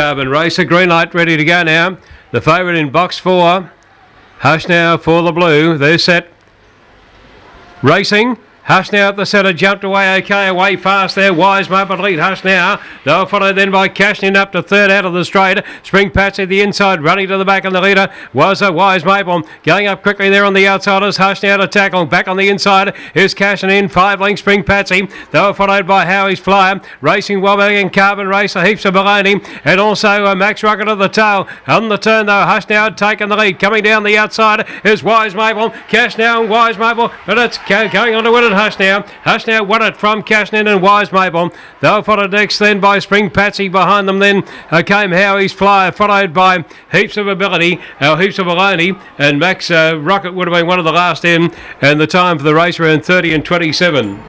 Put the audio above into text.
Carbon Racer, green light ready to go now. The favourite in box four. Hush now for the blue. They're set. Racing. Hush now at the centre, jumped away okay, away fast there. Wise Moment lead, Hush now. They were followed then by Cashing up to third out of the straight. Spring Patsy the inside, running to the back, and the leader was a Wise Maple. Going up quickly there on the outsiders. Hush now to tackle. Back on the inside is Cashing in. Five length Spring Patsy. They were followed by Howie's Flyer. Racing Wobbling and Carbon Racer, heaps of baloney. And also uh, Max Rocket at the tail. On the turn though, Hush now taking the lead. Coming down the outside is Wise Maple. Cash now and Wise Maple, but it's going on to win it. Hush now. Hush now won it from Cashing in and Wise Maple. They were followed next then by Spring Patsy. Behind them then uh, came Howie's Flyer, followed by Heaps of Ability, our Heaps of Baloney, and Max uh, Rocket would have been one of the last in. And the time for the race around 30 and 27.